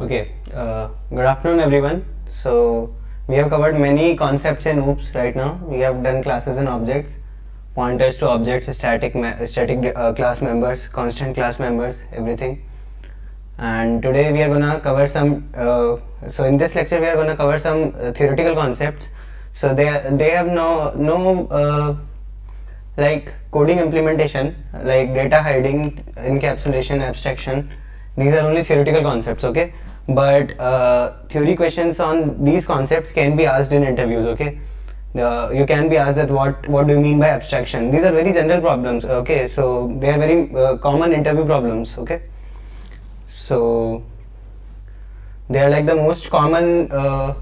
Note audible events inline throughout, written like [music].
Okay, uh, good afternoon everyone. So we have covered many concepts in OOPS right now. We have done classes and objects, pointers to objects, static static uh, class members, constant class members, everything. And today we are gonna cover some. Uh, so in this lecture we are gonna cover some uh, theoretical concepts. So they they have no no uh, like coding implementation, like data hiding, encapsulation, abstraction. These are only theoretical concepts. Okay but uh, theory questions on these concepts can be asked in interviews okay? Uh, you can be asked that what what do you mean by abstraction? These are very general problems okay? So they are very uh, common interview problems okay? So they are like the most common uh,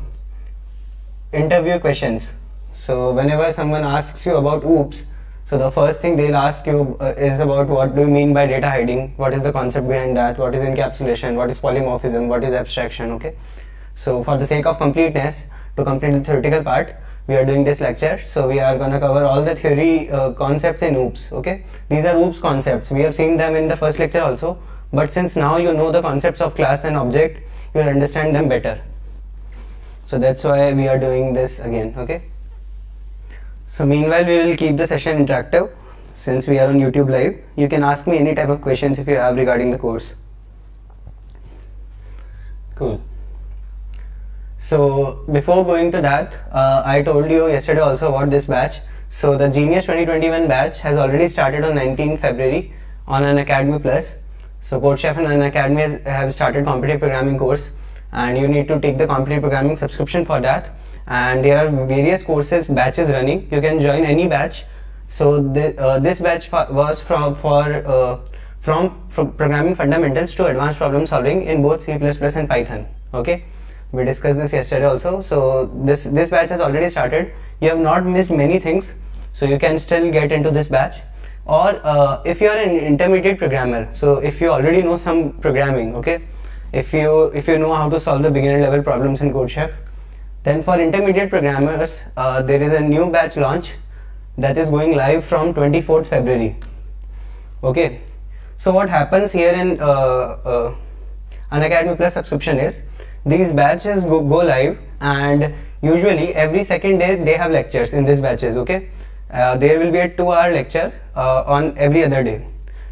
interview questions. So whenever someone asks you about oops so the first thing they'll ask you uh, is about what do you mean by data hiding, what is the concept behind that, what is encapsulation, what is polymorphism, what is abstraction, okay. So for the sake of completeness, to complete the theoretical part, we are doing this lecture. So we are going to cover all the theory uh, concepts in OOPS, okay. These are OOPS concepts, we have seen them in the first lecture also, but since now you know the concepts of class and object, you will understand them better. So that's why we are doing this again, okay. So meanwhile we will keep the session interactive since we are on YouTube live. You can ask me any type of questions if you have regarding the course. Cool. So before going to that, uh, I told you yesterday also about this batch. So the Genius 2021 batch has already started on 19 February on Unacademy Plus. So CodeChef and Unacademy has, have started competitive programming course and you need to take the competitive programming subscription for that and there are various courses batches running. You can join any batch. So the, uh, this batch was from for uh, from, programming fundamentals to advanced problem solving in both C++ and Python. Okay? We discussed this yesterday also. So this this batch has already started. You have not missed many things. So you can still get into this batch. Or uh, if you are an intermediate programmer so if you already know some programming okay? If you if you know how to solve the beginner level problems in CodeChef then for intermediate programmers, uh, there is a new batch launch that is going live from 24th February. Okay, so what happens here in uh, uh, Plus subscription is these batches go, go live and usually every second day they have lectures in these batches. Okay, uh, there will be a two-hour lecture uh, on every other day.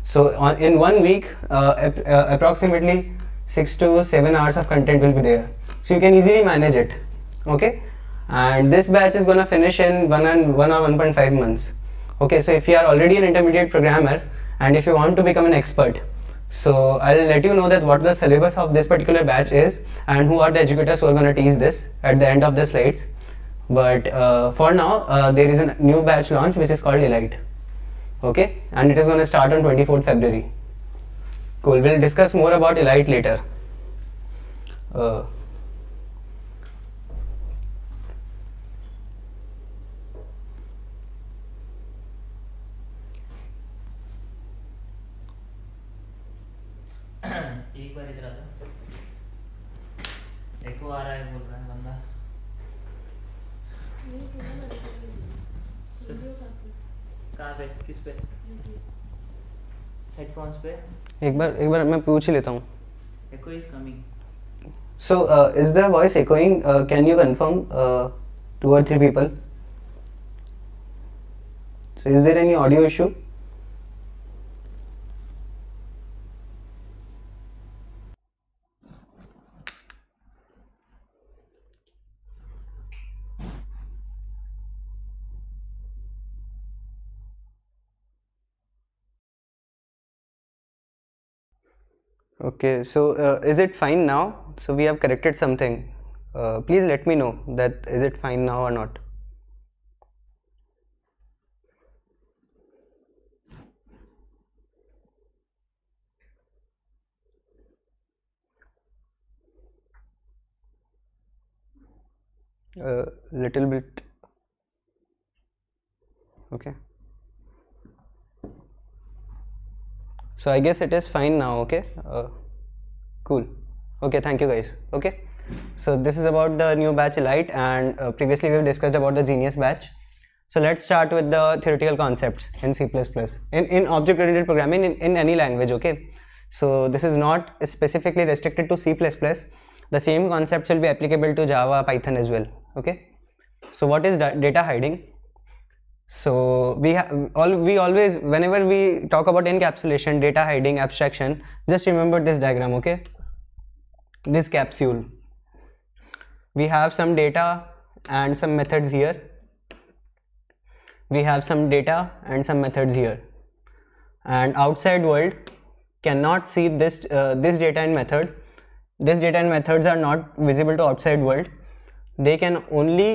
So on, in one week, uh, ap uh, approximately six to seven hours of content will be there. So you can easily manage it okay? And this batch is gonna finish in one and one or 1.5 months. Okay so if you are already an intermediate programmer and if you want to become an expert so I'll let you know that what the syllabus of this particular batch is and who are the educators who are going to teach this at the end of the slides. But uh, for now uh, there is a new batch launch which is called Elite. Okay? And it is going to start on 24th February. Cool. We'll discuss more about Elite later. Uh, पे किस पे headphones पे एक बार एक बार मैं पूछ ही लेता हूँ echo is coming So, uh, is the voice echoing? Uh, can you confirm uh, two or three people? So, is there any audio issue? Okay, so uh, is it fine now? So we have corrected something. Uh, please let me know that is it fine now or not. A little bit. Okay. So i guess it is fine now okay uh, cool okay thank you guys okay so this is about the new batch elite and uh, previously we've discussed about the genius batch so let's start with the theoretical concepts in c++ in, in object oriented programming in, in any language okay so this is not specifically restricted to c++ the same concepts will be applicable to Java, Python as well. Okay. So what is da- data hiding? So we all we always whenever we talk about encapsulation, data hiding, abstraction, just remember this diagram. Okay. This capsule. We have some data and some methods here. We have some data and some methods here. And outside world cannot see this uh, this data and method this data and methods are not visible to outside world they can only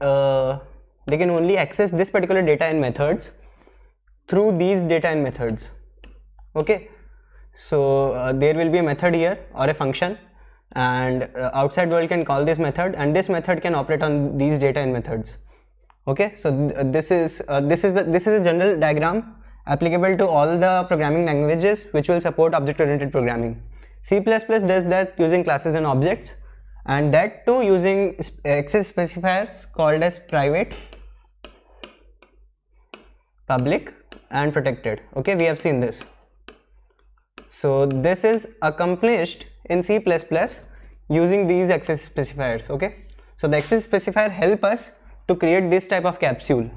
uh, they can only access this particular data and methods through these data and methods. Okay? So uh, there will be a method here or a function and uh, outside world can call this method and this method can operate on these data and methods. Okay? So th- this is uh, this is the this is a general diagram applicable to all the programming languages which will support object oriented programming. C++ does that using classes and objects and that too using access specifiers called as private, public and protected. Okay, we have seen this. So this is accomplished in C++ using these access specifiers. Okay, so the access specifier help us to create this type of capsule.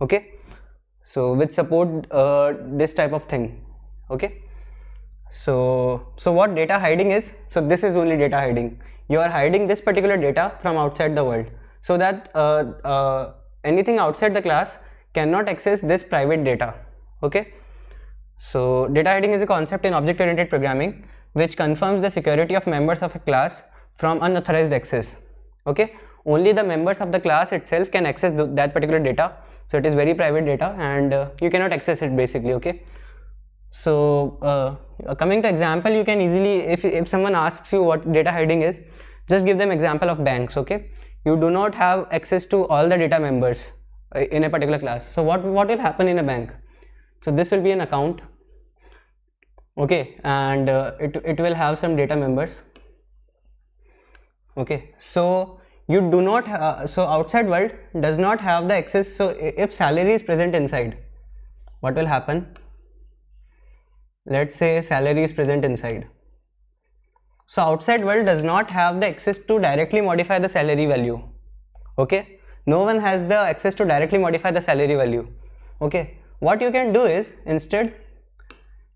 Okay, so which support uh, this type of thing. Okay so so what data hiding is so this is only data hiding you are hiding this particular data from outside the world so that uh, uh, anything outside the class cannot access this private data okay? So data hiding is a concept in object oriented programming which confirms the security of members of a class from unauthorized access okay? Only the members of the class itself can access th- that particular data. So it is very private data and uh, you cannot access it basically okay? So uh, coming to example you can easily if, if someone asks you what data hiding is just give them example of banks okay? You do not have access to all the data members uh, in a particular class. So what what will happen in a bank? So this will be an account okay? And uh, it, it will have some data members okay? So you do not ha- so outside world does not have the access. So if salary is present inside what will happen? Let's say salary is present inside. So outside world does not have the access to directly modify the salary value okay no one has the access to directly modify the salary value. Okay. What you can do is instead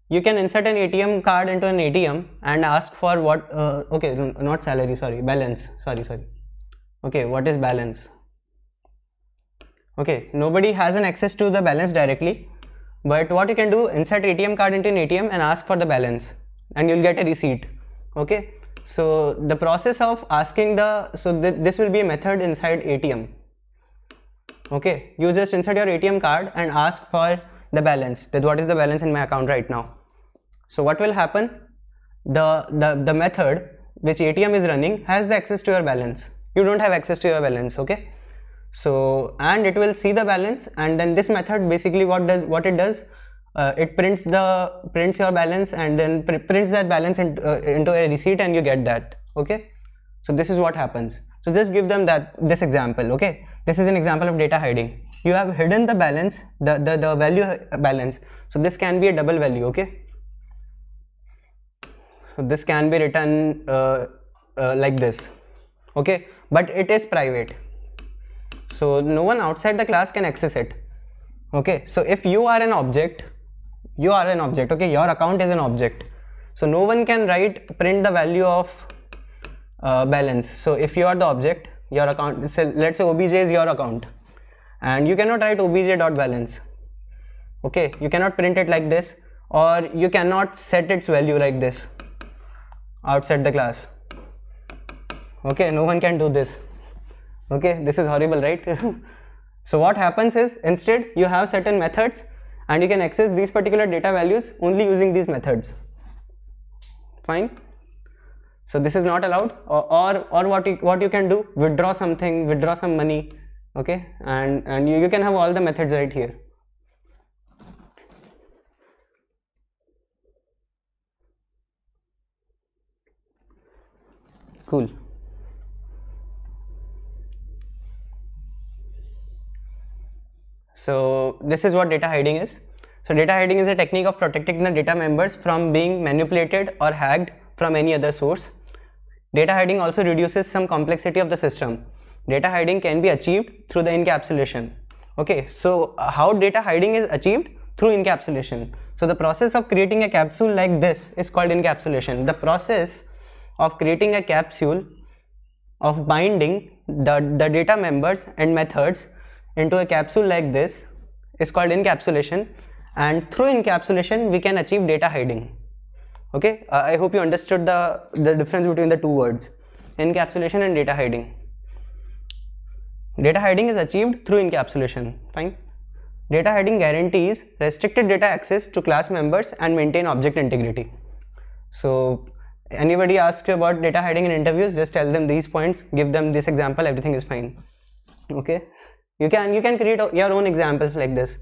you can insert an atm card into an atm and ask for what uh, okay not salary sorry balance. Sorry sorry. Okay what is balance? Okay nobody has an access to the balance directly but what you can do insert atm card into an atm and ask for the balance and you'll get a receipt. Okay? So the process of asking the so th- this will be a method inside atm okay you just insert your atm card and ask for the balance. That what is the balance in my account right now? So what will happen? The the, the method which atm is running has the access to your balance. You don't have access to your balance okay? So and it will see the balance and then this method basically what does what it does uh, it prints the prints your balance and then pr- prints that balance in, uh, into a receipt and you get that okay? So this is what happens. So just give them that this example okay this is an example of data hiding. You have hidden the balance the the, the value balance. So this can be a double value okay? So this can be written uh, uh, like this okay? But it is private. So no one outside the class can access it okay? So if you are an object you are an object okay? Your account is an object. So no one can write print the value of uh, balance. So if you are the object your account so let's say obj is your account. And you cannot write obj dot balance. Okay you cannot print it like this or you cannot set its value like this outside the class. Okay no one can do this. Okay this is horrible right? [laughs] So what happens is instead you have certain methods and you can access these particular data values only using these methods. Fine so this is not allowed or or, or what you what you can do withdraw something withdraw some money okay and and you, you can have all the methods right here cool So this is what data hiding is. So data hiding is a technique of protecting the data members from being manipulated or hacked from any other source. Data hiding also reduces some complexity of the system. Data hiding can be achieved through the encapsulation. Okay, so uh, how data hiding is achieved? Through encapsulation. So the process of creating a capsule like this is called encapsulation. The process of creating a capsule of binding the, the data members and methods into a capsule like this is called encapsulation and through encapsulation we can achieve data hiding okay? Uh, i hope you understood the the difference between the two words. Encapsulation and data hiding. Data hiding is achieved through encapsulation. Fine. Data hiding guarantees restricted data access to class members and maintain object integrity. So anybody asks you about data hiding in interviews just tell them these points give them this example everything is fine. Okay? You can you can create your own examples like this.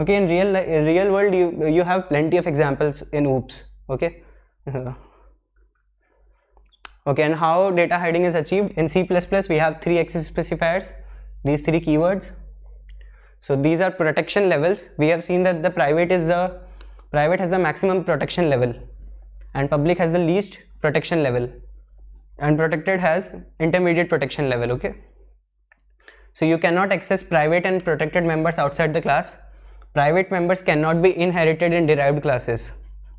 Okay in real in real world you you have plenty of examples in oops okay? [laughs] Okay and how data hiding is achieved? In c++ we have three access specifiers. These three keywords. So these are protection levels. We have seen that the private is the private has the maximum protection level and public has the least protection level. And protected has intermediate protection level okay? So you cannot access private and protected members outside the class. Private members cannot be inherited in derived classes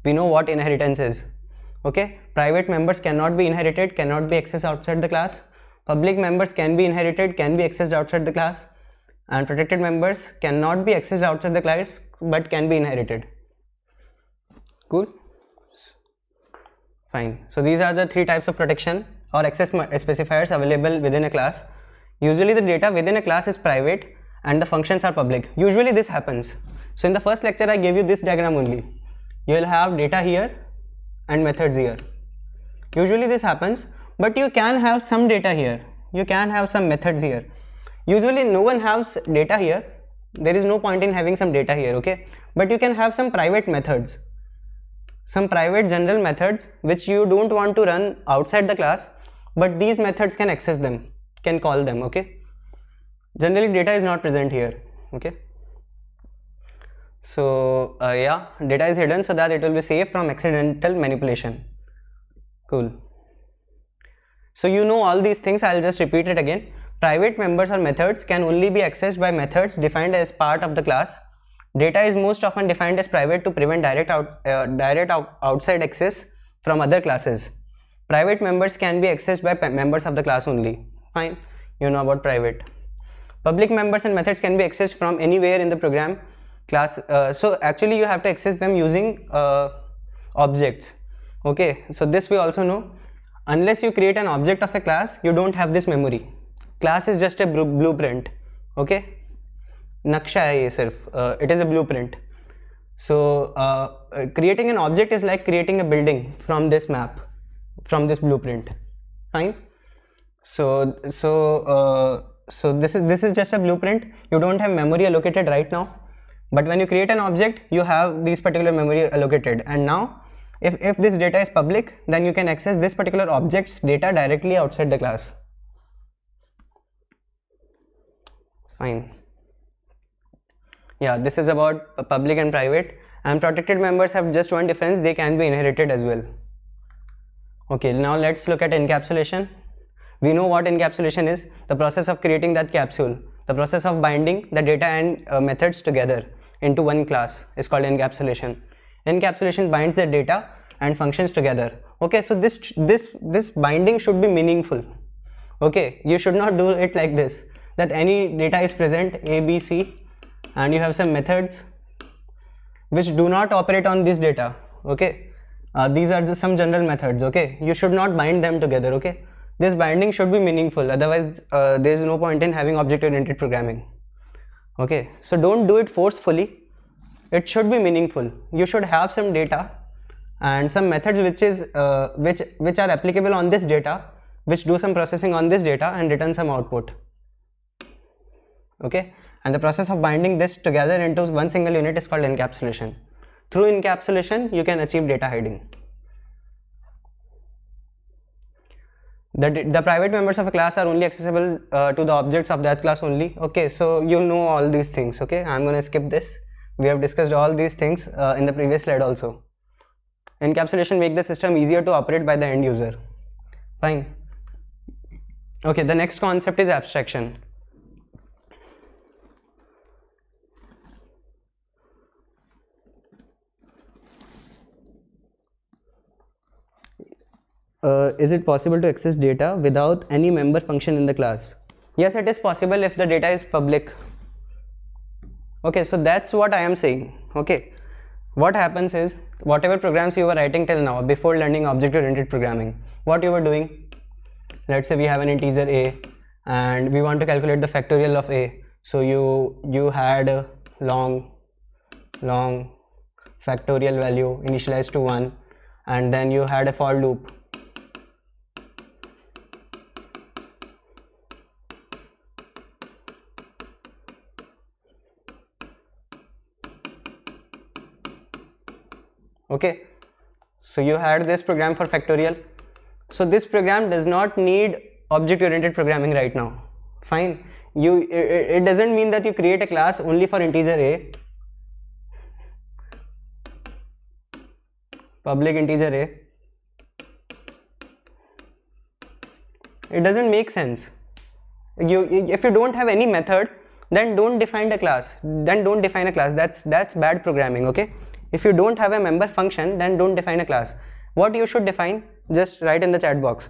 we know what inheritance is okay private members cannot be inherited cannot be accessed outside the class public members can be inherited can be accessed outside the class and protected members cannot be accessed outside the class but can be inherited cool Fine. So these are the three types of protection or access specifiers available within a class. Usually the data within a class is private and the functions are public. Usually this happens. So in the first lecture I gave you this diagram only. You will have data here and methods here. Usually this happens but you can have some data here. You can have some methods here. Usually no one has data here. There is no point in having some data here okay. But you can have some private methods some private general methods which you don't want to run outside the class but these methods can access them can call them okay generally data is not present here okay so uh, yeah data is hidden so that it will be safe from accidental manipulation. Cool. So you know all these things. I'll just repeat it again. Private members or methods can only be accessed by methods defined as part of the class. Data is most often defined as private to prevent direct, out, uh, direct out, outside access from other classes. Private members can be accessed by members of the class only. Fine, you know about private. Public members and methods can be accessed from anywhere in the program class uh, so actually you have to access them using uh, objects. Okay so this we also know. Unless you create an object of a class you don't have this memory. Class is just a blueprint. Okay? Naksha hai sirf. Uh, it is a blueprint. So uh, creating an object is like creating a building from this map from this blueprint. Fine? So so uh, so this is this is just a blueprint. You don't have memory allocated right now but when you create an object you have these particular memory allocated. And now if, if this data is public then you can access this particular object's data directly outside the class. Fine. Yeah this is about public and private. And protected members have just one difference. They can be inherited as well. Okay now let's look at encapsulation. We know what encapsulation is. The process of creating that capsule. The process of binding the data and uh, methods together into one class is called encapsulation. Encapsulation binds the data and functions together. Okay so this this this binding should be meaningful. Okay you should not do it like this that any data is present a b c and you have some methods which do not operate on this data. Okay uh, these are just some general methods. Okay you should not bind them together. Okay this binding should be meaningful. Otherwise uh, there is no point in having object oriented programming okay so don't do it forcefully it should be meaningful you should have some data and some methods which is uh, which which are applicable on this data which do some processing on this data and return some output okay and the process of binding this together into one single unit is called encapsulation. Through encapsulation, you can achieve data hiding. The, the private members of a class are only accessible uh, to the objects of that class only. Okay, so you know all these things. Okay, I'm going to skip this. We have discussed all these things uh, in the previous slide also. Encapsulation make the system easier to operate by the end user. fine okay the next concept is abstraction uh, is it possible to access data without any member function in the class? Yes it is possible if the data is public. Okay so that's what i am saying. Okay what happens is whatever programs you were writing till now before learning object oriented programming what you were doing? Let's say we have an integer a and we want to calculate the factorial of a. So you you had a long long factorial value initialized to 1 and then you had a for loop okay? So you had this program for factorial. So this program does not need object oriented programming right now. Fine. You it, it doesn't mean that you create a class only for integer a. Public integer a. It doesn't make sense. You if you don't have any method then don't define the class. Then don't define a class. That's that's bad programming okay if you don't have a member function then don't define a class. What you should define just write in the chat box.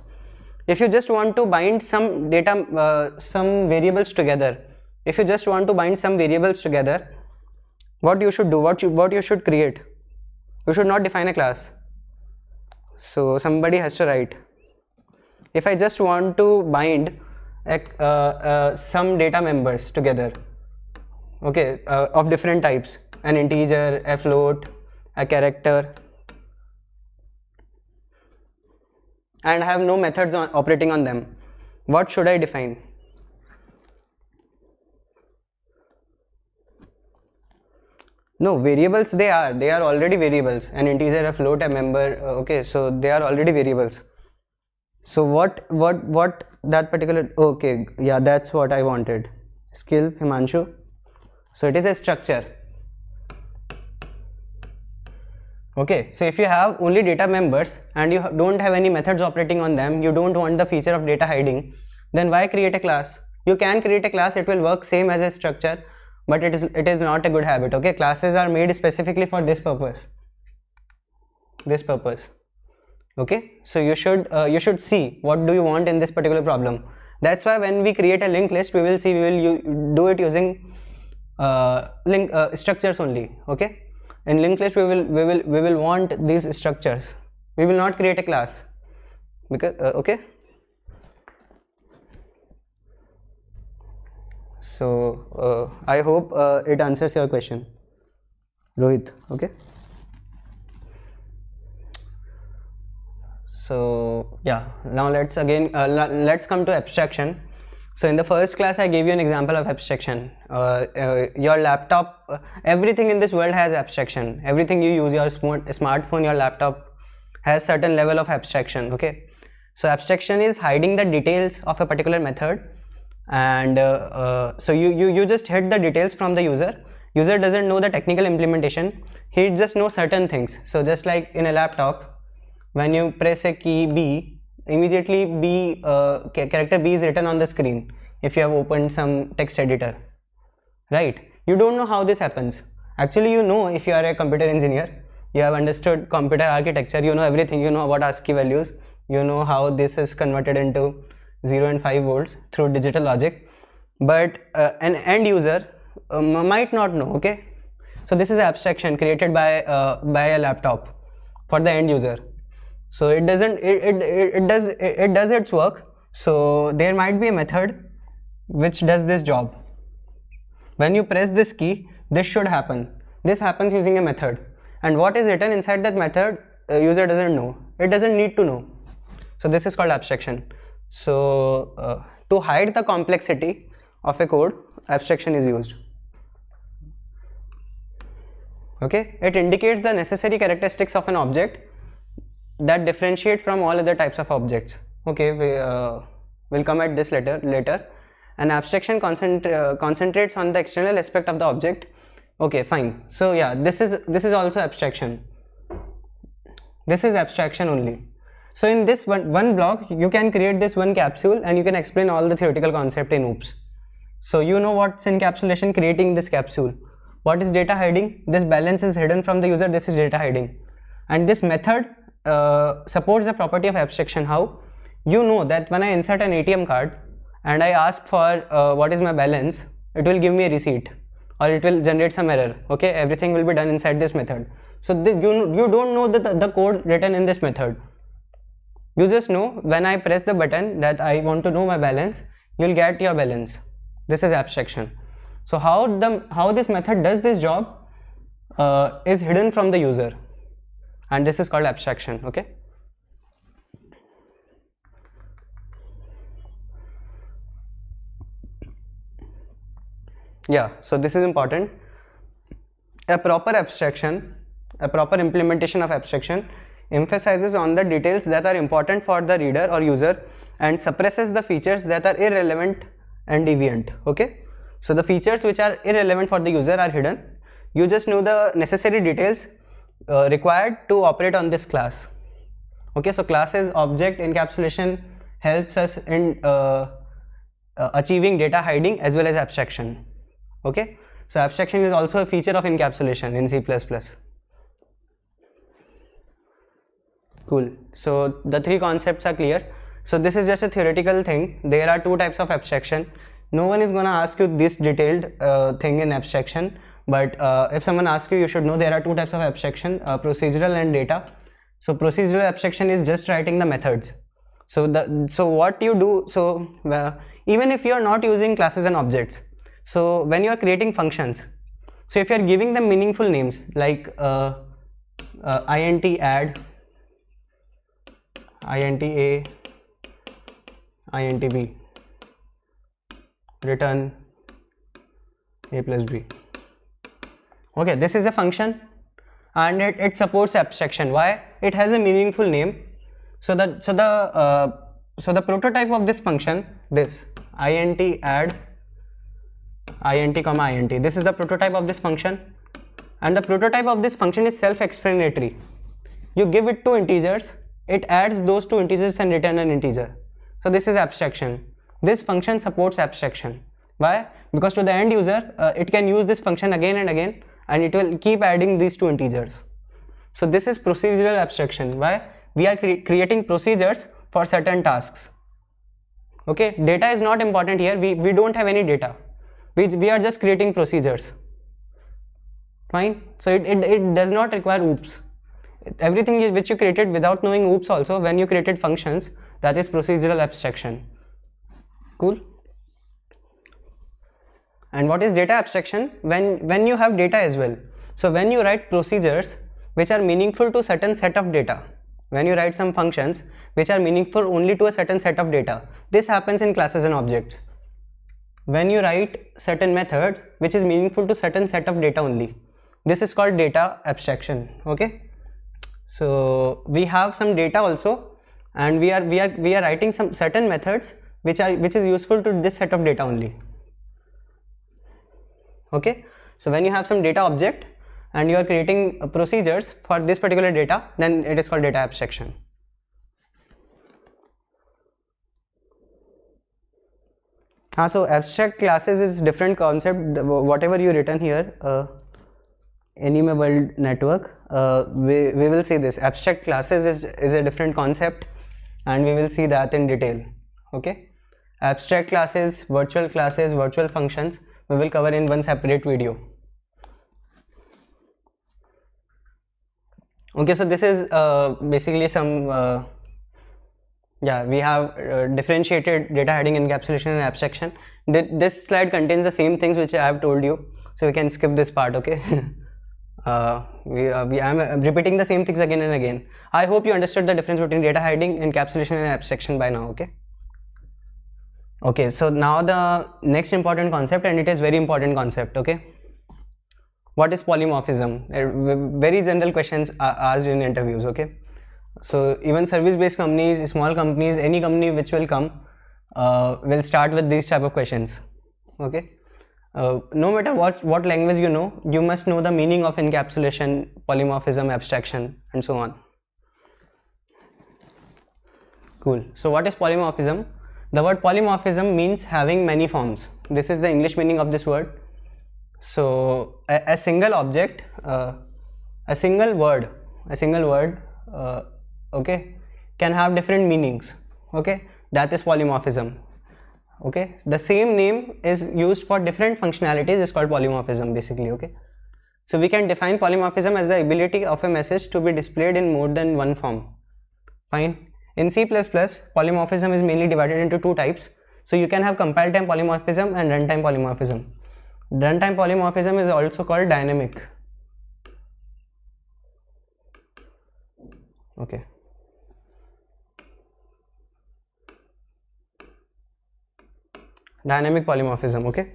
If you just want to bind some data uh, some variables together if you just want to bind some variables together what you should do what you what you should create? You should not define a class. So somebody has to write. If i just want to bind uh, uh, some data members together okay uh, of different types an integer, a float, a character and I have no methods on operating on them. What should I define? No, variables they are, they are already variables. An integer, a float, a member, uh, okay, so they are already variables. So what, what, what that particular, okay, yeah, that's what I wanted. Skill, Himanshu. So it is a structure okay so if you have only data members and you don't have any methods operating on them you don't want the feature of data hiding then why create a class? You can create a class it will work same as a structure but it is it is not a good habit okay? Classes are made specifically for this purpose. This purpose okay? So you should uh, you should see what do you want in this particular problem. That's why when we create a linked list we will see we will do it using uh, link uh, structures only okay in linked list we will we will we will want these structures. We will not create a class. Because uh, okay? So uh, i hope uh, it answers your question. Rohit okay? So yeah. Now let's again uh, let's come to abstraction so in the first class, I gave you an example of abstraction. Uh, uh, your laptop, uh, everything in this world has abstraction. Everything you use, your smart, smartphone, your laptop has certain level of abstraction, okay? So abstraction is hiding the details of a particular method and uh, uh, so you, you, you just hid the details from the user. User doesn't know the technical implementation, he just knows certain things. So just like in a laptop, when you press a key B, immediately B uh, character B is written on the screen if you have opened some text editor. Right? You don't know how this happens. Actually you know if you are a computer engineer you have understood computer architecture you know everything you know about ASCII values you know how this is converted into 0 and 5 volts through digital logic. But uh, an end user um, might not know okay? So this is abstraction created by uh, by a laptop for the end user so it doesn't it, it, it does it, it does its work. So there might be a method which does this job. When you press this key this should happen. This happens using a method. And what is written inside that method a user doesn't know. It doesn't need to know. So this is called abstraction. So uh, to hide the complexity of a code abstraction is used. Okay? It indicates the necessary characteristics of an object that differentiate from all other types of objects okay we uh, will come at this later later an abstraction uh, concentrates on the external aspect of the object okay fine so yeah this is this is also abstraction this is abstraction only So in this one, one block, you can create this one capsule and you can explain all the theoretical concept in OOPS. So you know what's encapsulation, creating this capsule. What is data hiding? This balance is hidden from the user, this is data hiding. And this method uh, supports the property of abstraction. How? You know that when I insert an ATM card and I ask for uh, what is my balance, it will give me a receipt or it will generate some error. Okay, everything will be done inside this method. So you, you don't know the, the code written in this method. You just know when I press the button that I want to know my balance, you'll get your balance. This is abstraction. So how the how this method does this job uh, is hidden from the user, and this is called abstraction. Okay. Yeah. So this is important. A proper abstraction, a proper implementation of abstraction emphasizes on the details that are important for the reader or user and suppresses the features that are irrelevant and deviant okay so the features which are irrelevant for the user are hidden you just know the necessary details uh, required to operate on this class. Okay so classes object encapsulation helps us in uh, uh, achieving data hiding as well as abstraction. Okay so abstraction is also a feature of encapsulation in C++ cool. So the three concepts are clear. So this is just a theoretical thing. There are two types of abstraction. No one is gonna ask you this detailed uh, thing in abstraction but uh, if someone asks you you should know there are two types of abstraction uh, procedural and data. So procedural abstraction is just writing the methods. So the so what you do so uh, even if you are not using classes and objects so when you are creating functions so if you are giving them meaningful names like uh, uh, int add int a int b return a plus b okay this is a function and it, it supports abstraction. Why? It has a meaningful name. So that so the uh, so the prototype of this function this int add int comma int. This is the prototype of this function. And the prototype of this function is self-explanatory. You give it two integers it adds those two integers and return an integer. So this is abstraction. This function supports abstraction. Why? Because to the end user, uh, it can use this function again and again and it will keep adding these two integers. So this is procedural abstraction. Why? We are cre creating procedures for certain tasks. Okay, data is not important here. We, we don't have any data. We, we are just creating procedures. Fine. So it, it, it does not require oops. Everything which you created without knowing oops also when you created functions that is procedural abstraction cool and what is data abstraction? When when you have data as well. So when you write procedures which are meaningful to certain set of data when you write some functions which are meaningful only to a certain set of data this happens in classes and objects. When you write certain methods which is meaningful to certain set of data only this is called data abstraction okay? So we have some data also and we are we are we are writing some certain methods which are which is useful to this set of data only okay? So when you have some data object and you are creating procedures for this particular data then it is called data abstraction. Ah, so abstract classes is different concept whatever you written here uh, world network uh, we, we will see this. Abstract classes is, is a different concept and we will see that in detail. Okay? Abstract classes, virtual classes, virtual functions we will cover in one separate video. Okay, so this is uh, basically some, uh, yeah, we have uh, differentiated data hiding encapsulation and abstraction. this slide contains the same things which I have told you, so we can skip this part, okay? [laughs] Uh, we, uh, we, I'm repeating the same things again and again. I hope you understood the difference between data hiding, encapsulation and abstraction by now, okay? Okay so now the next important concept and it is very important concept okay? What is polymorphism? Very general questions are asked in interviews okay? So even service based companies small companies any company which will come uh, will start with these type of questions okay? Uh, no matter what what language you know you must know the meaning of encapsulation polymorphism abstraction and so on. Cool. So what is polymorphism? The word polymorphism means having many forms. This is the English meaning of this word. So a, a single object, uh, a single word, a single word, uh, okay, can have different meanings. Okay, that is polymorphism. Okay, the same name is used for different functionalities. is called polymorphism basically. Okay. So we can define polymorphism as the ability of a message to be displayed in more than one form. Fine. In C++, polymorphism is mainly divided into two types. So you can have compile time polymorphism and runtime polymorphism. Runtime polymorphism is also called dynamic. Okay. Dynamic polymorphism, okay.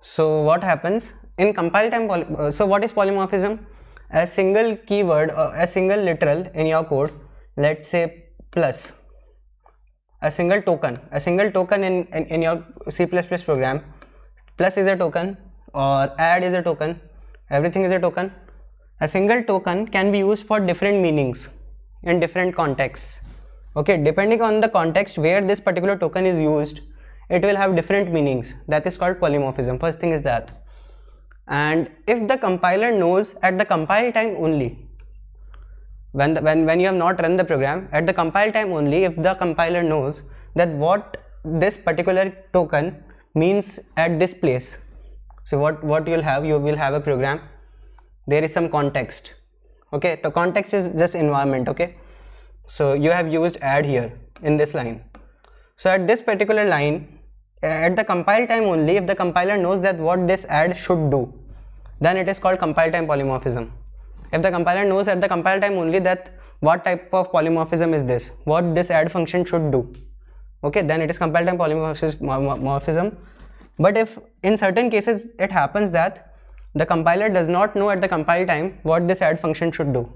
So what happens in compile time, uh, so what is polymorphism? A single keyword, uh, a single literal in your code, let's say plus, a single token, a single token in, in, in your C++ program, plus is a token or add is a token, everything is a token. A single token can be used for different meanings in different contexts. Okay, depending on the context where this particular token is used, it will have different meanings. That is called polymorphism. First thing is that. And if the compiler knows at the compile time only, when, the, when, when you have not run the program, at the compile time only, if the compiler knows that what this particular token means at this place. So what, what you'll have, you will have a program, there is some context. Okay, the context is just environment, okay? So you have used add here in this line. So at this particular line, at the compile time only, if the compiler knows that what this add should do, then it is called compile time polymorphism. If the compiler knows at the compile time only that what type of polymorphism is this, what this add function should do, okay, then it is compile time polymorphism. But if in certain cases it happens that the compiler does not know at the compile time what this add function should do,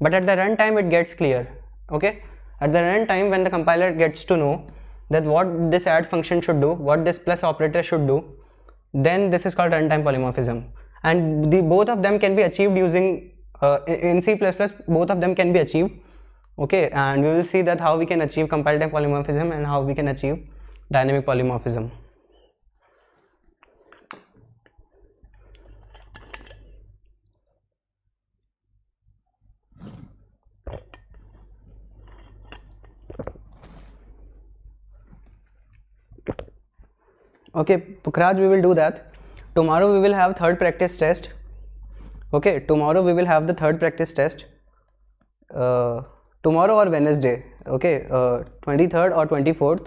but at the runtime it gets clear okay at the runtime when the compiler gets to know that what this add function should do what this plus operator should do then this is called runtime polymorphism. And the both of them can be achieved using uh, in C++ both of them can be achieved. Okay and we will see that how we can achieve compile time polymorphism and how we can achieve dynamic polymorphism okay Pukhraj we will do that. Tomorrow we will have third practice test. Okay tomorrow we will have the third practice test. Uh, tomorrow or Wednesday. Okay uh, 23rd or 24th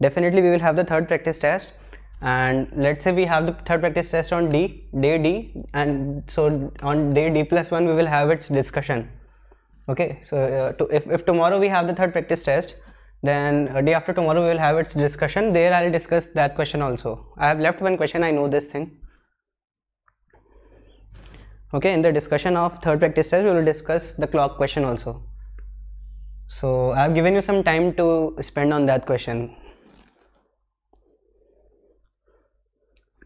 definitely we will have the third practice test. And let's say we have the third practice test on D day D and so on day D plus 1 we will have its discussion. Okay so uh, to, if, if tomorrow we have the third practice test then uh, day after tomorrow we will have its discussion. There i'll discuss that question also. I have left one question i know this thing. Okay in the discussion of third practice test we will discuss the clock question also. So i have given you some time to spend on that question.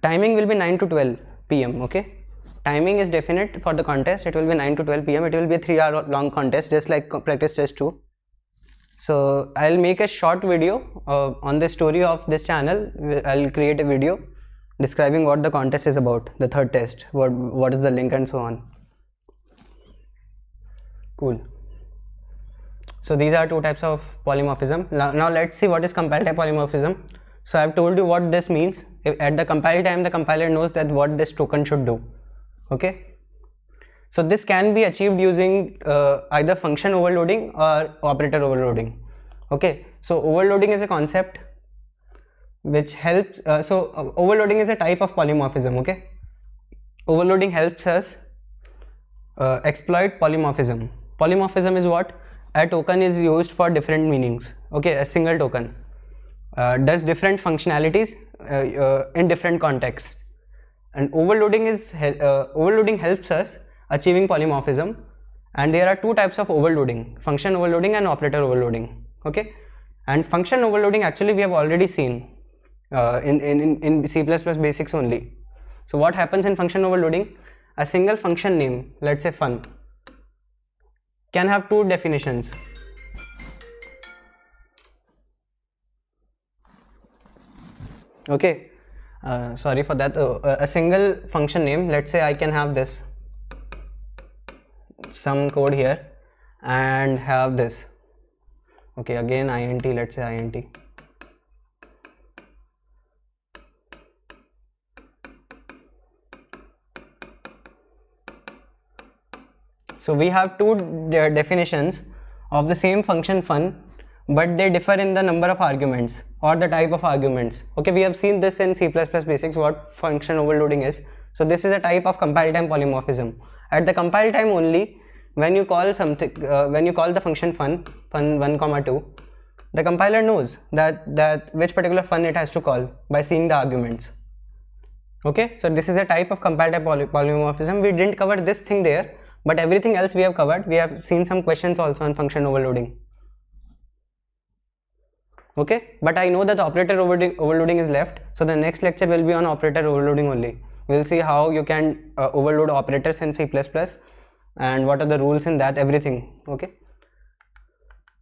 Timing will be 9 to 12 pm okay? Timing is definite for the contest. It will be 9 to 12 pm it will be a 3 hour long contest just like practice test 2 so I'll make a short video uh, on the story of this channel. I'll create a video describing what the contest is about, the third test, what, what is the link and so on. Cool. So these are two types of polymorphism. Now, let's see what is compile time polymorphism. So I've told you what this means. If at the compile time, the compiler knows that what this token should do. Okay. So this can be achieved using uh, either function overloading or operator overloading. Okay, so overloading is a concept which helps. Uh, so uh, overloading is a type of polymorphism. Okay, overloading helps us uh, exploit polymorphism. Polymorphism is what a token is used for different meanings. Okay, a single token uh, does different functionalities uh, in different contexts, and overloading is overloading helps us achieving polymorphism and there are two types of overloading function overloading and operator overloading okay and function overloading actually we have already seen uh, in, in, in C++ basics only. So what happens in function overloading? A single function name, let's say fun, can have two definitions. Okay, uh, sorry for that. Uh, a single function name, let's say I can have this some code here and have this. Okay again int let's say int so we have two de- definitions of the same function fun but they differ in the number of arguments or the type of arguments. Okay we have seen this in c++ basics what function overloading is. So this is a type of compile time polymorphism at the compile time only when you call something uh, when you call the function fun fun 1 comma 2 the compiler knows that that which particular fun it has to call by seeing the arguments. Okay? So this is a type of compile type poly- polymorphism. We didn't cover this thing there but everything else we have covered. We have seen some questions also on function overloading. Okay? But i know that the operator overloading is left. So the next lecture will be on operator overloading only we'll see how you can uh, overload operators in c++ and what are the rules in that everything okay?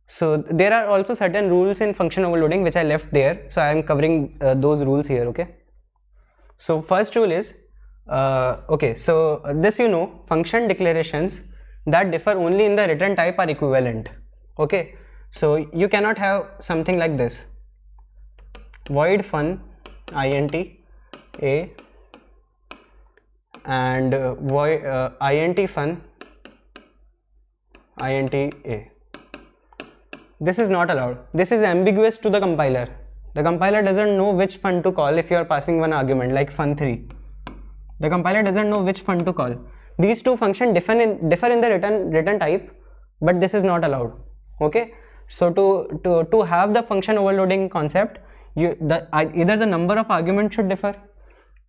So there are also certain rules in function overloading which i left there. So i am covering uh, those rules here okay? So first rule is uh, okay so uh, this you know function declarations that differ only in the return type are equivalent okay? So you cannot have something like this. Void fun int a and uh, uh, int fun. Int a. This is not allowed. This is ambiguous to the compiler. The compiler doesn't know which fun to call if you are passing one argument like fun3 the compiler doesn't know which fun to call. These two functions differ in, differ in the return return type but this is not allowed. Okay? So to to to have the function overloading concept you the either the number of arguments should differ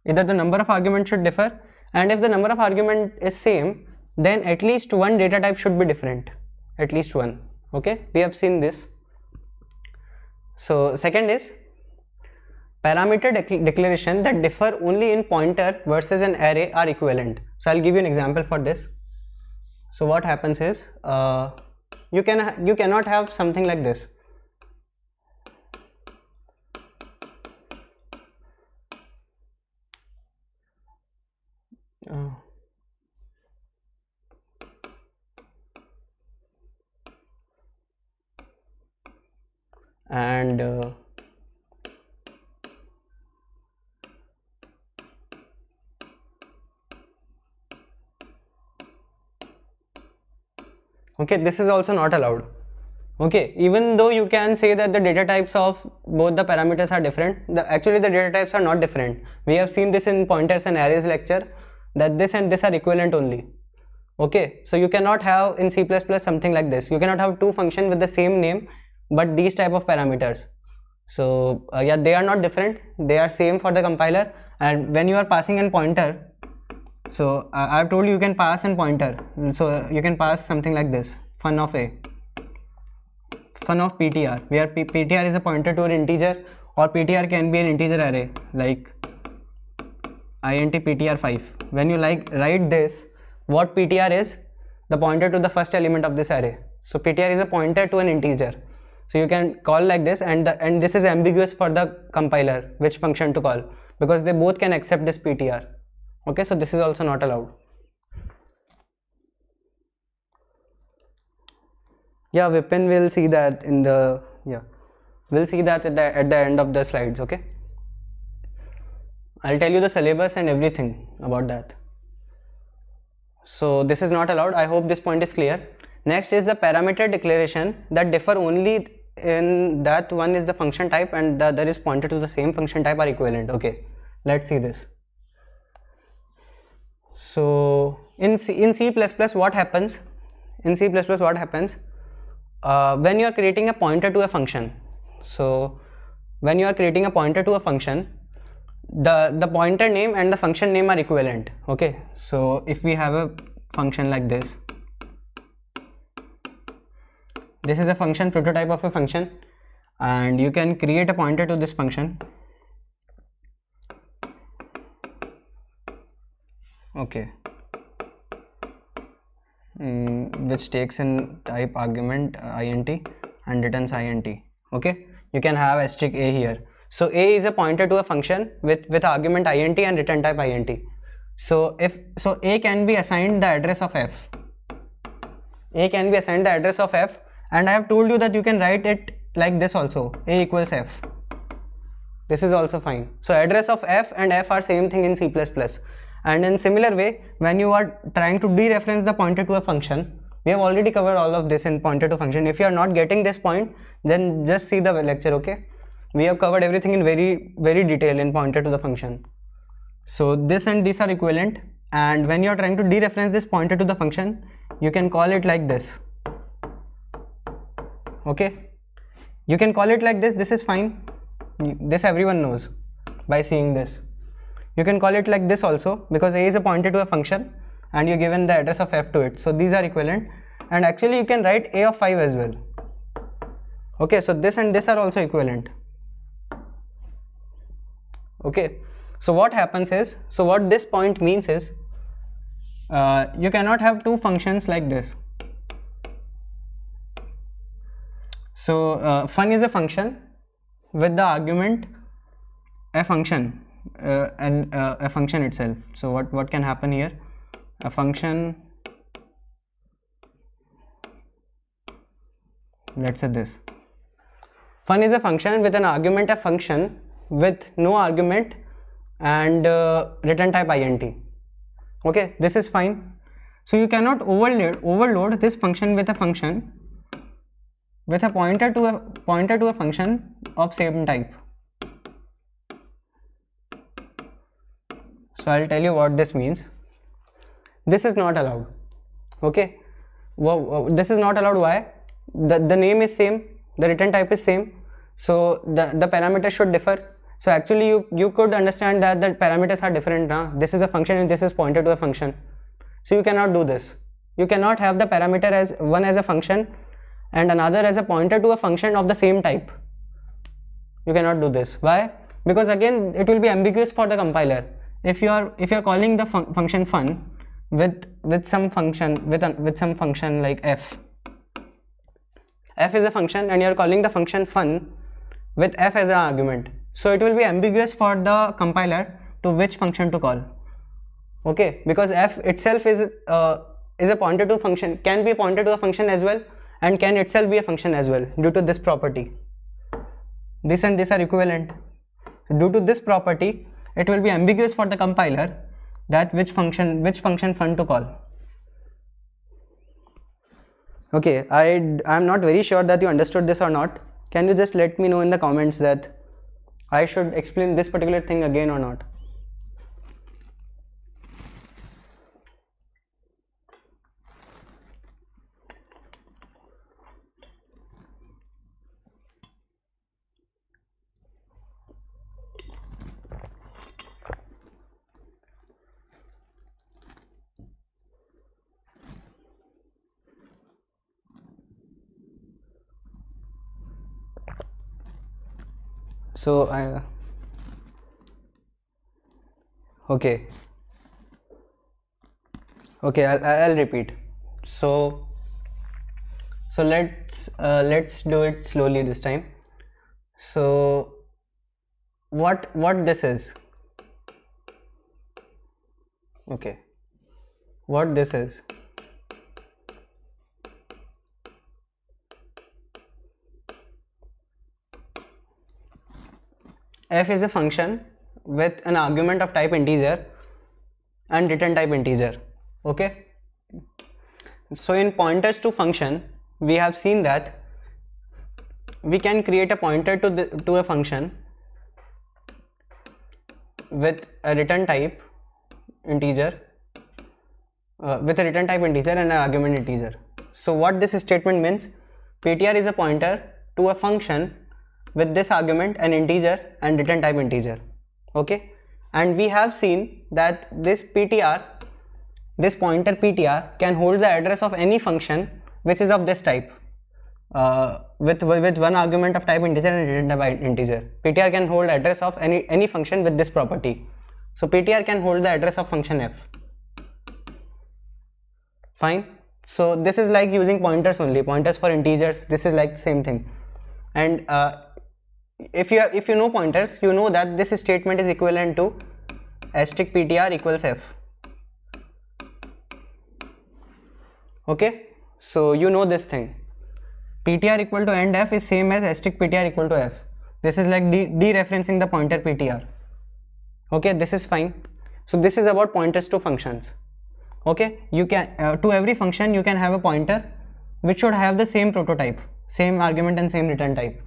either the number of arguments should differ and if the number of argument is same then at least one data type should be different. At least one. Okay? We have seen this. So second is parameter dec- declaration that differ only in pointer versus an array are equivalent. So i'll give you an example for this. So what happens is uh, you can you cannot have something like this uh, and uh, okay this is also not allowed. Okay even though you can say that the data types of both the parameters are different the actually the data types are not different. We have seen this in pointers and arrays lecture that this and this are equivalent only. Okay so you cannot have in c++ something like this. You cannot have two functions with the same name but these type of parameters. So uh, yeah they are not different. They are same for the compiler. And when you are passing in pointer so uh, i have told you you can pass in pointer. So uh, you can pass something like this. Fun of a. Fun of ptr where P- ptr is a pointer to an integer or ptr can be an integer array. Like int ptr5 when you like write this what ptr is the pointer to the first element of this array. So ptr is a pointer to an integer. So you can call like this and the, and this is ambiguous for the compiler which function to call because they both can accept this ptr okay so this is also not allowed. Yeah Vipin will see that in the yeah. We'll see that at the at the end of the slides okay I'll tell you the syllabus and everything about that. So this is not allowed. I hope this point is clear. Next is the parameter declaration that differ only in that one is the function type and the other is pointed to the same function type are equivalent. Okay let's see this. So in C, in C++ what happens? In C++ what happens? Uh, when you are creating a pointer to a function so when you are creating a pointer to a function the the pointer name and the function name are equivalent okay? So if we have a function like this this is a function prototype of a function and you can create a pointer to this function okay? Mm, which takes in type argument uh, int and returns int okay? You can have asterisk a here So a is a pointer to a function with, with argument int and return type int. So if so a can be assigned the address of f. A can be assigned the address of f and I have told you that you can write it like this also a equals f. This is also fine. So address of f and f are same thing in C++ and in similar way when you are trying to dereference the pointer to a function we have already covered all of this in pointer to function if you are not getting this point then just see the lecture okay we have covered everything in very very detail in pointer to the function. So this and this are equivalent. And when you are trying to dereference this pointer to the function you can call it like this. Okay? You can call it like this. This is fine. This everyone knows by seeing this. You can call it like this also because a is a pointer to a function and you're given the address of f to it. So these are equivalent. And actually you can write a of 5 as well. Okay? So this and this are also equivalent okay. So what happens is so what this point means is uh, you cannot have two functions like this. So uh, fun is a function with the argument a function uh, and uh, a function itself. So what what can happen here? A function let's say this. Fun is a function with an argument a function with no argument and uh, return type int okay this is fine. So you cannot overload overload this function with a function with a pointer to a pointer to a function of same type. So i'll tell you what this means. This is not allowed. Okay? Well, this is not allowed. Why? The, the name is same. The return type is same. So the, the parameters should differ so actually you, you could understand that the parameters are different now. This is a function and this is pointed to a function. So you cannot do this. You cannot have the parameter as one as a function and another as a pointer to a function of the same type. You cannot do this. Why? Because again it will be ambiguous for the compiler. If you are if you are calling the fun function fun with with some function with with some function like f. f is a function and you are calling the function fun with f as an argument so it will be ambiguous for the compiler to which function to call. Okay? Because f itself is uh, is a pointer to function can be pointed to a function as well and can itself be a function as well due to this property. This and this are equivalent. Due to this property it will be ambiguous for the compiler that which function which function fun to call. Okay i i'm not very sure that you understood this or not. Can you just let me know in the comments that I should explain this particular thing again or not. So I okay. Okay I'll, I'll repeat. So so let's uh, let's do it slowly this time. So what what this is? Okay. What this is f is a function with an argument of type integer and return type integer okay? So in pointers to function we have seen that we can create a pointer to the to a function with a return type integer uh, with a return type integer and an argument integer. So what this statement means? Ptr is a pointer to a function with this argument an integer and return type integer okay? And we have seen that this ptr this pointer ptr can hold the address of any function which is of this type uh, with with one argument of type integer and return type integer. Ptr can hold address of any any function with this property. So ptr can hold the address of function f. Fine? So this is like using pointers only. Pointers for integers this is like the same thing. And uh, if you if you know pointers you know that this statement is equivalent to asterisk ptr equals f. Okay? So you know this thing. Ptr equal to end f is same as asterisk ptr equal to f. This is like de- dereferencing the pointer ptr okay? This is fine. So this is about pointers to functions. Okay? You can uh, to every function you can have a pointer which should have the same prototype same argument and same return type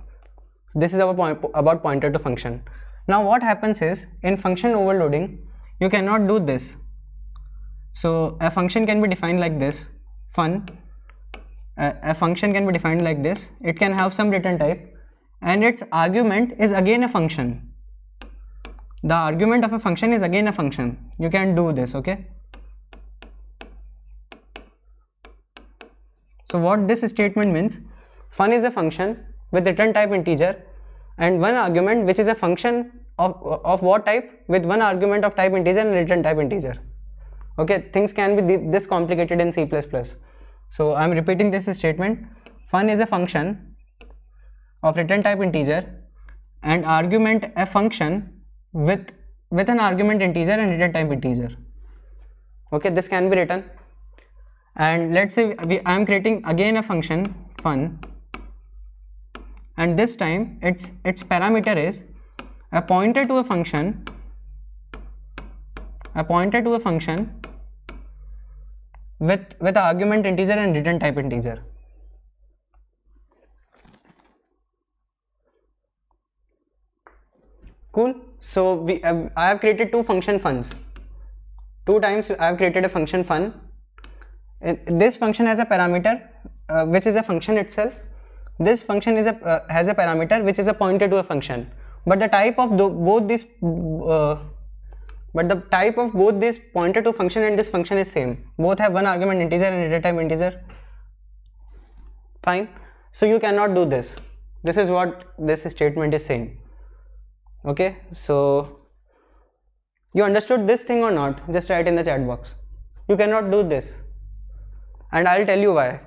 so this is about, point, about pointer to function. Now what happens is in function overloading you cannot do this. So a function can be defined like this. Fun. A, a function can be defined like this. It can have some return type. And its argument is again a function. The argument of a function is again a function. You can do this okay? So what this statement means? Fun is a function with return type integer and one argument which is a function of, of what type? With one argument of type integer and return type integer. Okay things can be th- this complicated in c++ so i'm repeating this statement. Fun is a function of return type integer and argument a function with with an argument integer and return type integer. Okay this can be written. And let's say we, I am creating again a function fun and this time its its parameter is a pointer to a function a pointer to a function with with argument integer and return type integer. Cool? So we uh, i have created two function funs two times i have created a function fun. Uh, this function has a parameter uh, which is a function itself this function is a uh, has a parameter which is a pointer to a function. But the type of both these uh, but the type of both this pointer to function and this function is same. Both have one argument integer and return type integer. Fine. So you cannot do this. This is what this statement is saying. Okay? So you understood this thing or not? Just write in the chat box. You cannot do this. And i'll tell you why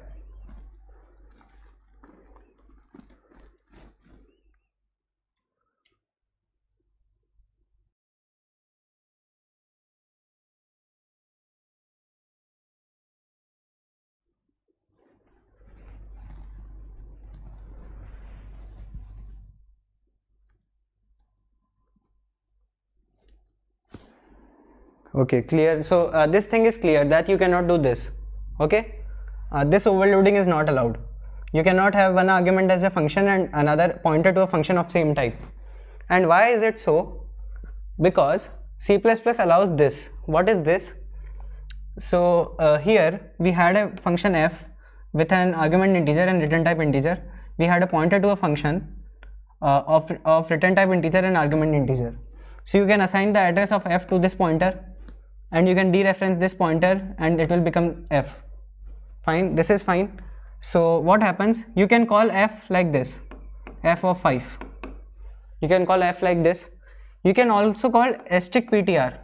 okay clear. So uh, this thing is clear that you cannot do this. Okay? Uh, this overloading is not allowed. You cannot have one argument as a function and another pointer to a function of same type. And why is it so? Because c++ allows this. What is this? So uh, here we had a function f with an argument integer and return type integer. We had a pointer to a function uh, of, of return type integer and argument integer. So you can assign the address of f to this pointer and you can dereference this pointer and it will become f. Fine this is fine. So what happens? You can call f like this. F of 5 you can call f like this. You can also call asterisk ptr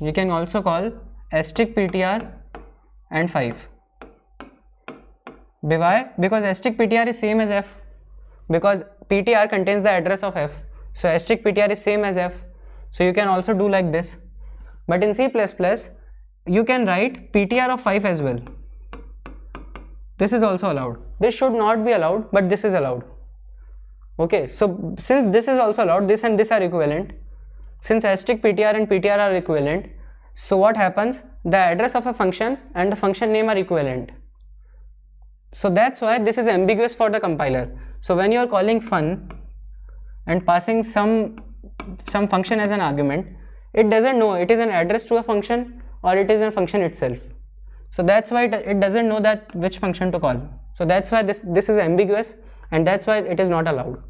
you can also call asterisk ptr and 5 why? Because asterisk ptr is same as f. Because ptr contains the address of f. So asterisk ptr is same as f. So you can also do like this but in c++ you can write ptr of 5 as well. This is also allowed. This should not be allowed but this is allowed. Okay so since this is also allowed this and this are equivalent since asterisk ptr and ptr are equivalent so what happens? The address of a function and the function name are equivalent. So that's why this is ambiguous for the compiler. So when you are calling fun and passing some some function as an argument it doesn't know. It is an address to a function or it is a function itself. So that's why it, it doesn't know that which function to call. So that's why this this is ambiguous and that's why it is not allowed.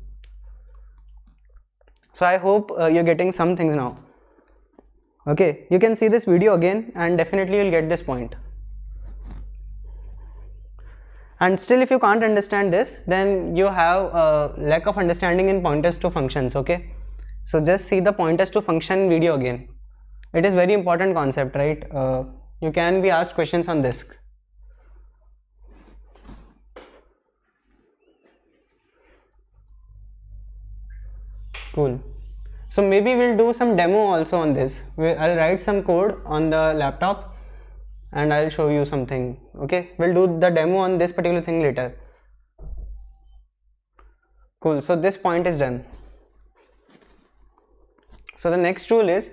So i hope uh, you're getting some things now. Okay you can see this video again and definitely you'll get this point. And still if you can't understand this then you have a lack of understanding in pointers to functions okay so just see the pointers to function video again. It is very important concept right? Uh, you can be asked questions on this cool. So maybe we'll do some demo also on this. I'll write some code on the laptop and i'll show you something okay? We'll do the demo on this particular thing later. Cool. So this point is done so the next rule is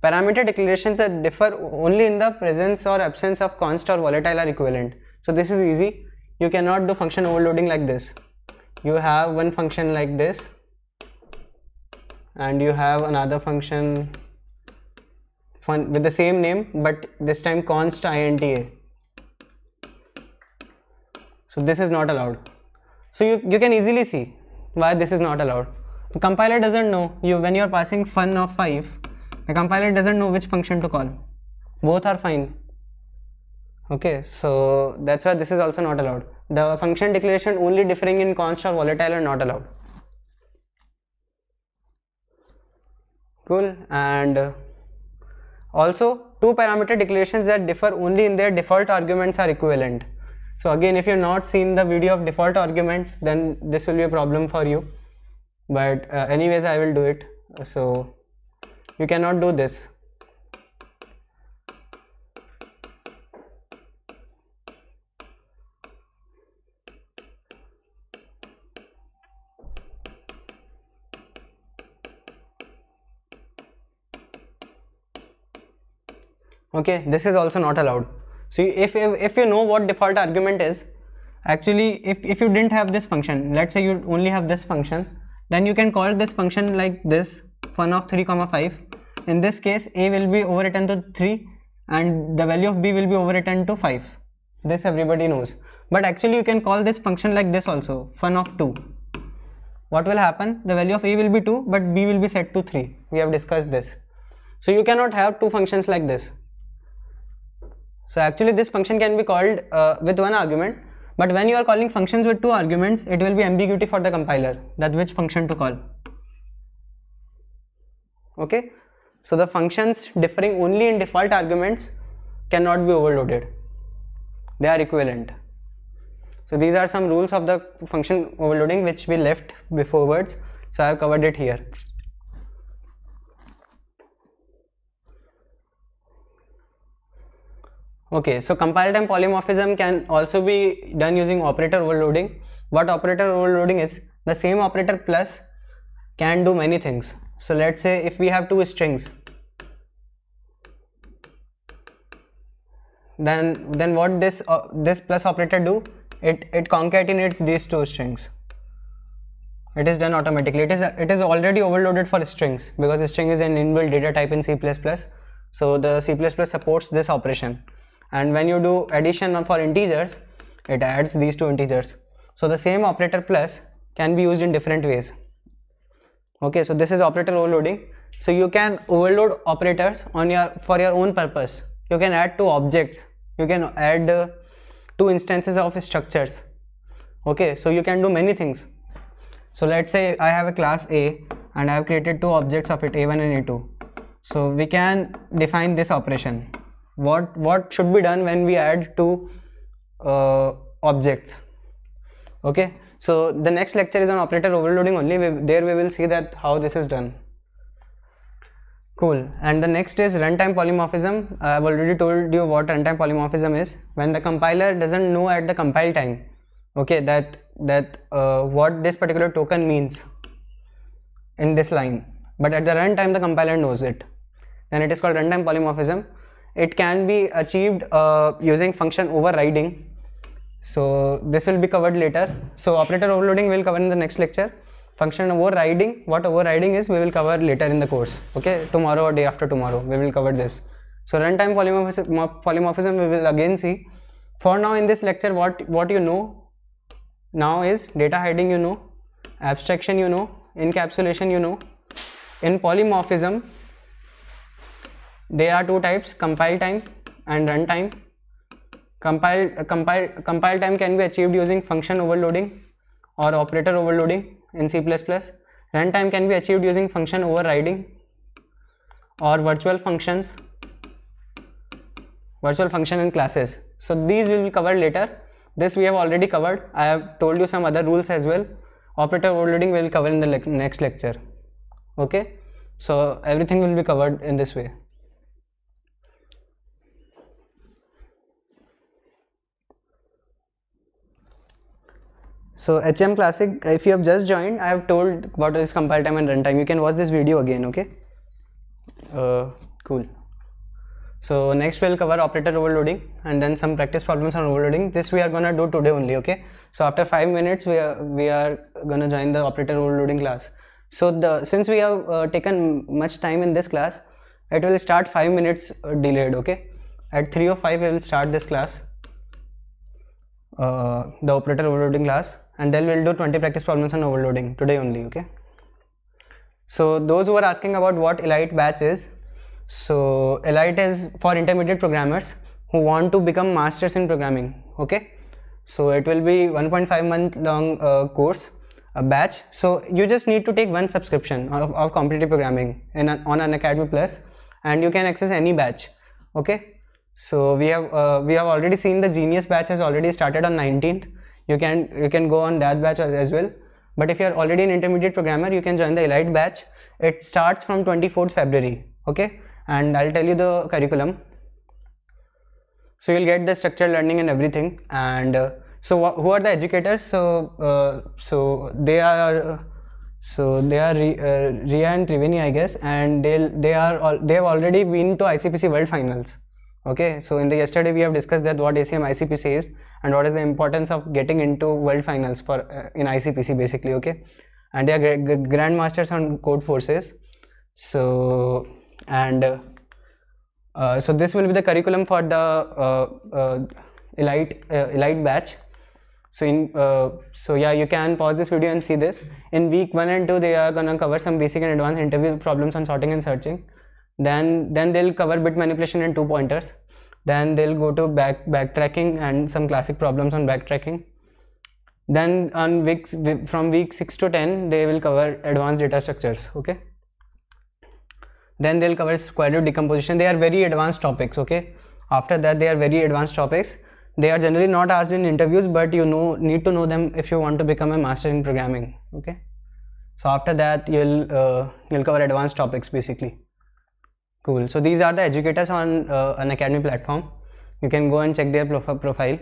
parameter declarations that differ only in the presence or absence of const or volatile are equivalent. So this is easy. You cannot do function overloading like this. You have one function like this and you have another function fun with the same name but this time const inta so this is not allowed. So you, you can easily see why this is not allowed the compiler doesn't know you when you're passing fun of 5 the compiler doesn't know which function to call. Both are fine. Okay so that's why this is also not allowed. The function declaration only differing in const or volatile are not allowed. Cool and uh, also two parameter declarations that differ only in their default arguments are equivalent. So again if you've not seen the video of default arguments then this will be a problem for you but uh, anyways i will do it. So you cannot do this. Okay this is also not allowed. So if, if if you know what default argument is actually if, if you didn't have this function let's say you only have this function then you can call this function like this fun of 3 comma 5 in this case a will be overwritten to 3 and the value of b will be overwritten to 5 this everybody knows. But actually you can call this function like this also fun of 2 what will happen? The value of a will be 2 but b will be set to 3 we have discussed this. So you cannot have two functions like this. So actually this function can be called uh, with one argument but when you are calling functions with two arguments it will be ambiguity for the compiler. That which function to call. Okay? So the functions differing only in default arguments cannot be overloaded. They are equivalent. So these are some rules of the function overloading which we left beforewards so i have covered it here Okay, so compile time polymorphism can also be done using operator overloading. What operator overloading is? The same operator plus can do many things. So let's say if we have two strings, then then what this uh, this plus operator do? It it concatenates these two strings. It is done automatically. It is it is already overloaded for strings because string is an inbuilt data type in C++. So the C++ supports this operation and when you do addition for integers it adds these two integers. So the same operator plus can be used in different ways. Okay so this is operator overloading. So you can overload operators on your for your own purpose. You can add two objects. You can add uh, two instances of structures. Okay so you can do many things. So let's say i have a class a and i have created two objects of it a1 and a2 so we can define this operation what what should be done when we add two uh, objects? Okay so the next lecture is on operator overloading only. We, there we will see that how this is done. Cool. And the next is runtime polymorphism. I have already told you what runtime polymorphism is. When the compiler doesn't know at the compile time okay that that uh, what this particular token means in this line. But at the runtime the compiler knows it. Then it is called runtime polymorphism it can be achieved uh, using function overriding. So this will be covered later. So operator overloading will cover in the next lecture. Function overriding what overriding is we will cover later in the course. Okay? Tomorrow or day after tomorrow we will cover this. So runtime polymorphism, polymorphism we will again see. For now in this lecture what what you know now is data hiding you know abstraction you know encapsulation you know. In polymorphism there are two types compile time and runtime compile uh, compile compile time can be achieved using function overloading or operator overloading in C++ runtime can be achieved using function overriding or virtual functions virtual function and classes. So these we will cover later. This we have already covered. I have told you some other rules as well. Operator overloading we will cover in the le next lecture. Okay? So everything will be covered in this way So HM Classic, if you have just joined, I have told what is compile time and runtime. You can watch this video again, okay? Uh, cool. So next we'll cover operator overloading and then some practice problems on overloading. This we are gonna do today only, okay? So after five minutes, we are we are gonna join the operator overloading class. So the since we have uh, taken much time in this class, it will start five minutes uh, delayed, okay? At three or five, we will start this class uh, the operator overloading class and then we'll do 20 practice problems on overloading today only okay? So those who are asking about what elite batch is so elite is for intermediate programmers who want to become masters in programming okay? So it will be 1.5 month long uh, course a batch. So you just need to take one subscription of, of competitive programming in an, on Unacademy plus and you can access any batch okay? So we have uh, we have already seen the genius batch has already started on 19th you can you can go on that batch as well. But if you are already an intermediate programmer you can join the elite batch. It starts from 24th february okay? And i'll tell you the curriculum. So you'll get the structured learning and everything. And uh, so wh- who are the educators? So uh, so they are so they are uh, Ria and Triveni, I guess, and they they are all, they have already been to ICPC World Finals okay? So in the yesterday we have discussed that what acm icpc is and what is the importance of getting into world finals for uh, in icpc basically okay? And they are gra- gra- grandmasters on Codeforces so and uh, uh, so this will be the curriculum for the uh, uh, elite uh, elite batch. So in so yeah you can pause this video and see this. In week 1 and 2 they are gonna cover some basic and advanced interview problems on sorting and searching. Then then they'll cover bit manipulation and two pointers then they'll go to back backtracking and some classic problems on backtracking. Then on week from week 6 to 10 they will cover advanced data structures okay? Then they'll cover square root decomposition. They are very advanced topics okay? After that they are very advanced topics. They are generally not asked in interviews but you know need to know them if you want to become a master in programming okay? So after that you'll uh, you'll cover advanced topics basically Cool. So these are the educators on uh, academy platform. You can go and check their prof- profile.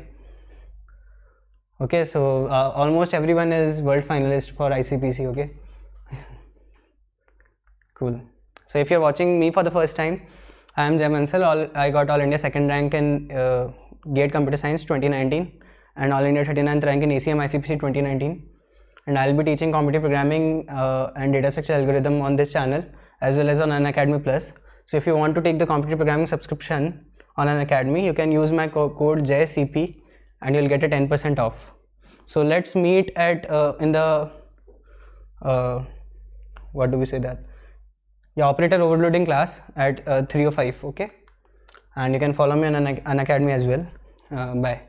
Okay, so uh, almost everyone is world finalist for ICPC. Okay. [laughs] cool. So if you're watching me for the first time, I am Jay. All I got All India second rank in uh, GATE Computer Science 2019 and All India 39th rank in ACM ICPC 2019. And I'll be teaching computer programming uh, and data structure algorithm on this channel as well as on Unacademy Plus. So if you want to take the computer programming subscription on Unacademy, you can use my co code JAYCP and you'll get a 10% off. So let's meet at uh, in the uh, what do we say that? Yeah, operator overloading class at uh, 305. Okay, and you can follow me on an, Unacademy as well. Uh, bye.